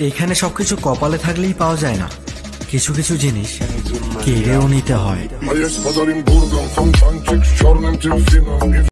এখানে সবকিছু কপালে থাকলেই পাওয়া যায় না। কিছু কিছু জিনিস কেড়েও নিতে হয়।